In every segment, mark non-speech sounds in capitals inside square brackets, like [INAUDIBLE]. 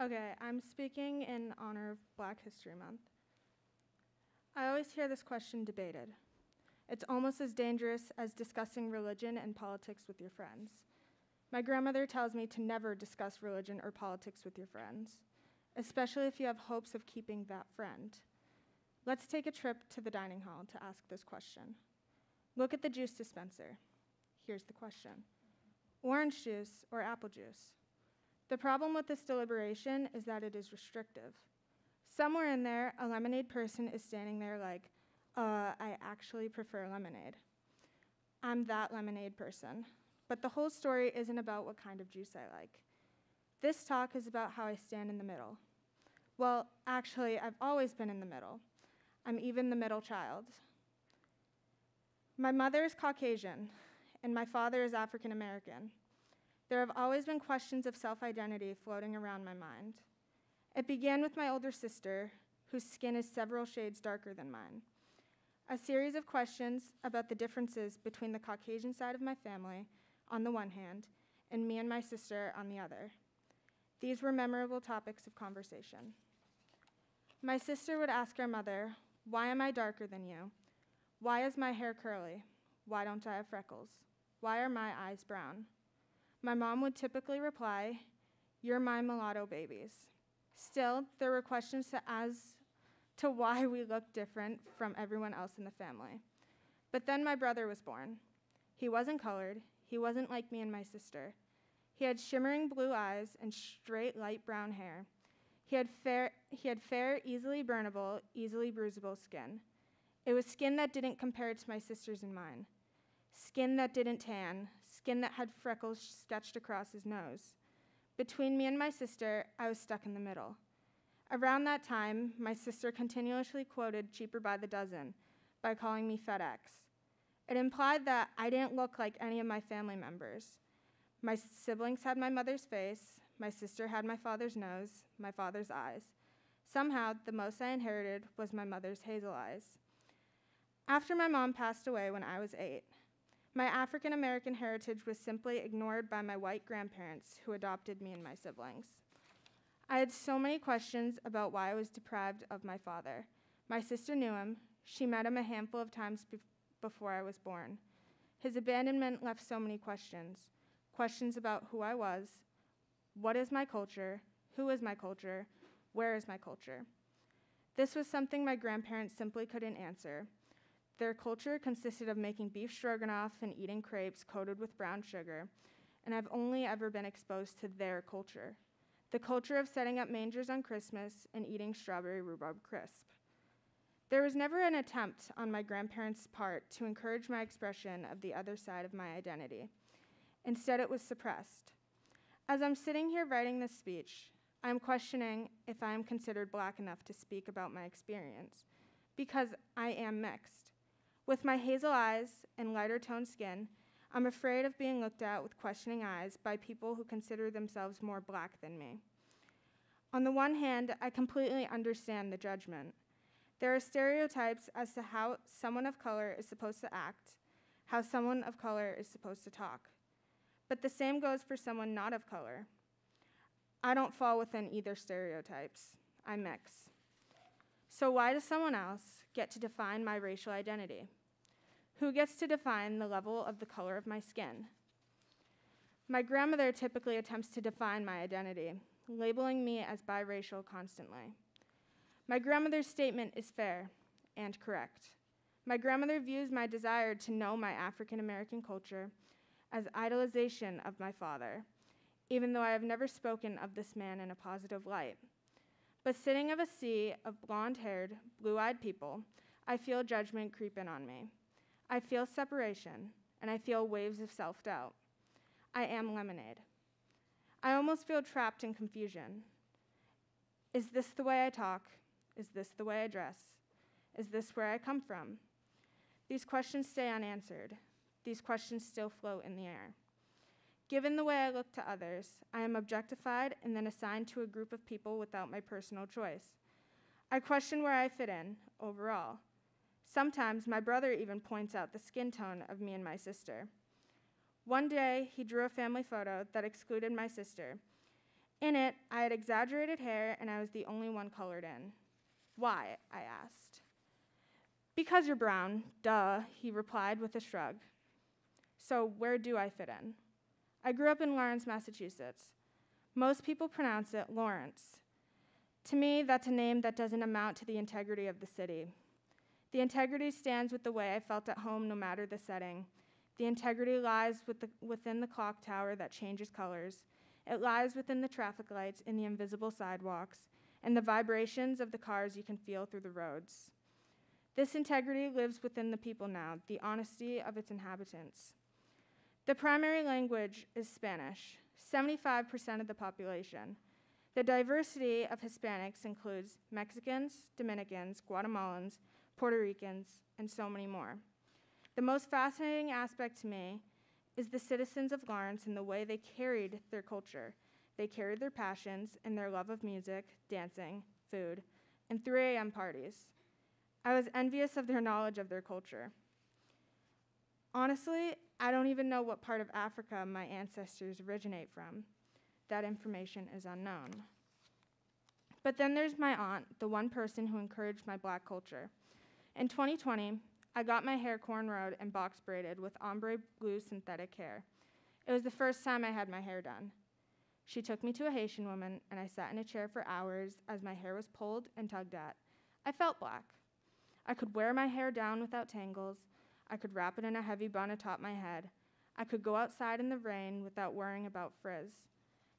Okay, I'm speaking in honor of Black History Month. I always hear this question debated. It's almost as dangerous as discussing religion and politics with your friends. My grandmother tells me to never discuss religion or politics with your friends, especially if you have hopes of keeping that friend. Let's take a trip to the dining hall to ask this question. Look at the juice dispenser. Here's the question orange juice or apple juice? The problem with this deliberation is that it is restrictive. Somewhere in there, a lemonade person is standing there like, uh, I actually prefer lemonade. I'm that lemonade person. But the whole story isn't about what kind of juice I like. This talk is about how I stand in the middle. Well, actually, I've always been in the middle. I'm even the middle child. My mother is Caucasian, and my father is African American. There have always been questions of self identity floating around my mind. It began with my older sister, whose skin is several shades darker than mine. A series of questions about the differences between the Caucasian side of my family, on the one hand, and me and my sister on the other. These were memorable topics of conversation. My sister would ask our mother, Why am I darker than you? Why is my hair curly? Why don't I have freckles? Why are my eyes brown? My mom would typically reply, You're my mulatto babies. Still, there were questions to as to why we looked different from everyone else in the family. But then my brother was born. He wasn't colored, he wasn't like me and my sister. He had shimmering blue eyes and straight light brown hair. He had fair, he had fair, easily burnable, easily bruisable skin. It was skin that didn't compare to my sister's and mine. Skin that didn't tan, skin that had freckles sketched across his nose. Between me and my sister, I was stuck in the middle. Around that time, my sister continuously quoted Cheaper by the Dozen by calling me FedEx. It implied that I didn't look like any of my family members. My siblings had my mother's face, my sister had my father's nose, my father's eyes. Somehow, the most I inherited was my mother's hazel eyes. After my mom passed away when I was eight, my African American heritage was simply ignored by my white grandparents who adopted me and my siblings. I had so many questions about why I was deprived of my father. My sister knew him. She met him a handful of times be- before I was born. His abandonment left so many questions questions about who I was, what is my culture, who is my culture, where is my culture. This was something my grandparents simply couldn't answer, their culture consisted of making beef stroganoff and eating crepes coated with brown sugar, and I've only ever been exposed to their culture the culture of setting up mangers on Christmas and eating strawberry rhubarb crisp. There was never an attempt on my grandparents' part to encourage my expression of the other side of my identity. Instead, it was suppressed. As I'm sitting here writing this speech, I'm questioning if I am considered black enough to speak about my experience, because I am mixed. With my hazel eyes and lighter toned skin, I'm afraid of being looked at with questioning eyes by people who consider themselves more black than me. On the one hand, I completely understand the judgment. There are stereotypes as to how someone of color is supposed to act, how someone of color is supposed to talk. But the same goes for someone not of color. I don't fall within either stereotypes. I mix. So, why does someone else get to define my racial identity? Who gets to define the level of the color of my skin? My grandmother typically attempts to define my identity, labeling me as biracial constantly. My grandmother's statement is fair and correct. My grandmother views my desire to know my African American culture as idolization of my father, even though I have never spoken of this man in a positive light. But sitting of a sea of blonde haired, blue eyed people, I feel judgment creep in on me. I feel separation, and I feel waves of self doubt. I am lemonade. I almost feel trapped in confusion. Is this the way I talk? Is this the way I dress? Is this where I come from? These questions stay unanswered. These questions still float in the air. Given the way I look to others, I am objectified and then assigned to a group of people without my personal choice. I question where I fit in overall. Sometimes my brother even points out the skin tone of me and my sister. One day, he drew a family photo that excluded my sister, In it, I had exaggerated hair and I was the only one colored in. Why? I asked. Because you're brown, duh, he replied with a shrug. So, where do I fit in? I grew up in Lawrence, Massachusetts. Most people pronounce it Lawrence. To me, that's a name that doesn't amount to the integrity of the city. The integrity stands with the way I felt at home, no matter the setting. The integrity lies with the, within the clock tower that changes colors. It lies within the traffic lights and the invisible sidewalks and the vibrations of the cars you can feel through the roads. This integrity lives within the people now, the honesty of its inhabitants. The primary language is Spanish, 75% of the population. The diversity of Hispanics includes Mexicans, Dominicans, Guatemalans, Puerto Ricans, and so many more. The most fascinating aspect to me is the citizens of Lawrence and the way they carried their culture. They carried their passions and their love of music, dancing, food, and 3 a.m. parties. I was envious of their knowledge of their culture. Honestly, I don't even know what part of Africa my ancestors originate from. That information is unknown. But then there's my aunt, the one person who encouraged my black culture. In 2020, I got my hair cornrowed and box braided with ombre blue synthetic hair. It was the first time I had my hair done. She took me to a Haitian woman, and I sat in a chair for hours as my hair was pulled and tugged at. I felt black. I could wear my hair down without tangles. I could wrap it in a heavy bun atop my head. I could go outside in the rain without worrying about frizz.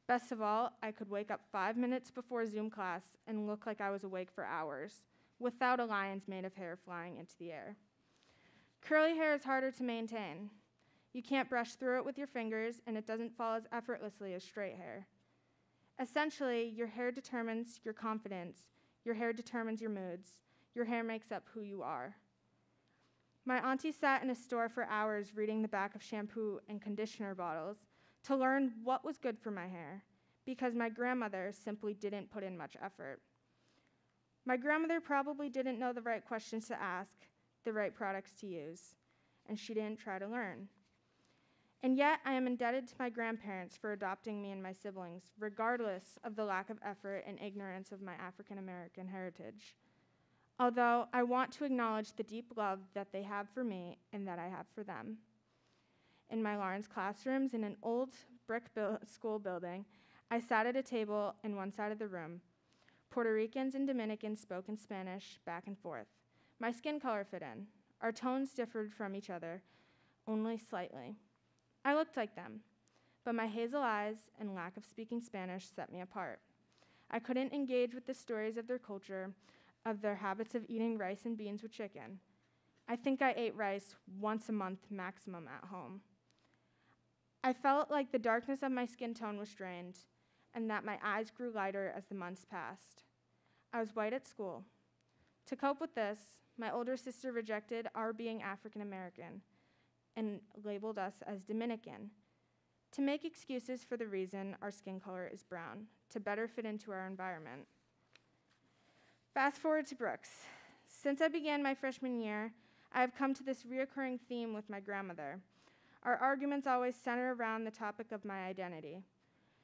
Best of all, I could wake up five minutes before Zoom class and look like I was awake for hours, without a lion's mane of hair flying into the air. Curly hair is harder to maintain. You can't brush through it with your fingers, and it doesn't fall as effortlessly as straight hair. Essentially, your hair determines your confidence, your hair determines your moods, your hair makes up who you are. My auntie sat in a store for hours reading the back of shampoo and conditioner bottles to learn what was good for my hair because my grandmother simply didn't put in much effort. My grandmother probably didn't know the right questions to ask, the right products to use, and she didn't try to learn. And yet, I am indebted to my grandparents for adopting me and my siblings, regardless of the lack of effort and ignorance of my African American heritage. Although I want to acknowledge the deep love that they have for me and that I have for them. In my Lawrence classrooms in an old brick school building, I sat at a table in one side of the room. Puerto Ricans and Dominicans spoke in Spanish back and forth. My skin color fit in. Our tones differed from each other, only slightly. I looked like them, but my hazel eyes and lack of speaking Spanish set me apart. I couldn't engage with the stories of their culture, of their habits of eating rice and beans with chicken. I think I ate rice once a month maximum at home. I felt like the darkness of my skin tone was strained and that my eyes grew lighter as the months passed. I was white at school. To cope with this, my older sister rejected our being African American and labeled us as Dominican to make excuses for the reason our skin color is brown, to better fit into our environment. Fast forward to Brooks. Since I began my freshman year, I have come to this reoccurring theme with my grandmother. Our arguments always center around the topic of my identity.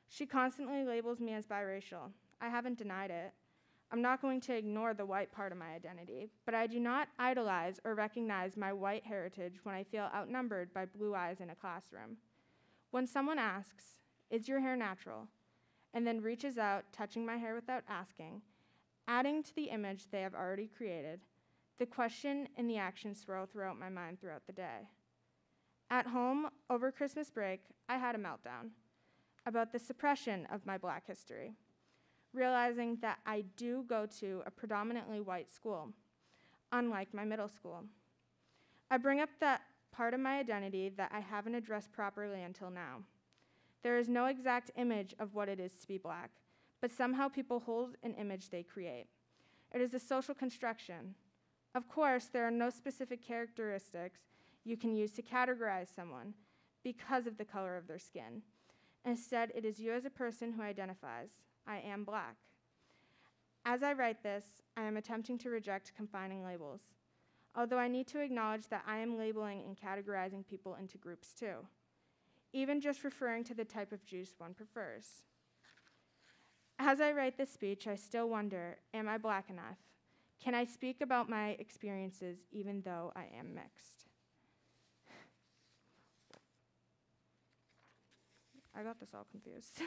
She constantly labels me as biracial. I haven't denied it. I'm not going to ignore the white part of my identity, but I do not idolize or recognize my white heritage when I feel outnumbered by blue eyes in a classroom. When someone asks, Is your hair natural? and then reaches out, touching my hair without asking, adding to the image they have already created, the question and the action swirl throughout my mind throughout the day. At home, over Christmas break, I had a meltdown about the suppression of my black history realizing that I do go to a predominantly white school, unlike my middle school. I bring up that part of my identity that I haven't addressed properly until now. There is no exact image of what it is to be black, but somehow people hold an image they create. It is a social construction. Of course, there are no specific characteristics you can use to categorize someone because of the color of their skin. Instead, it is you as a person who identifies. I am black. As I write this, I am attempting to reject confining labels, although I need to acknowledge that I am labeling and categorizing people into groups too, even just referring to the type of juice one prefers. As I write this speech, I still wonder Am I black enough? Can I speak about my experiences even though I am mixed? I got this all confused. [LAUGHS]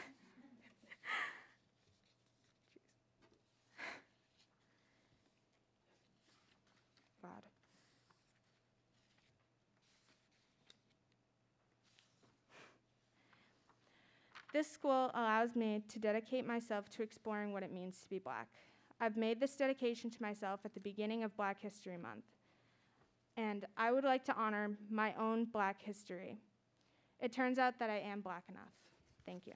God. This school allows me to dedicate myself to exploring what it means to be black. I've made this dedication to myself at the beginning of Black History Month, and I would like to honor my own black history. It turns out that I am black enough. Thank you.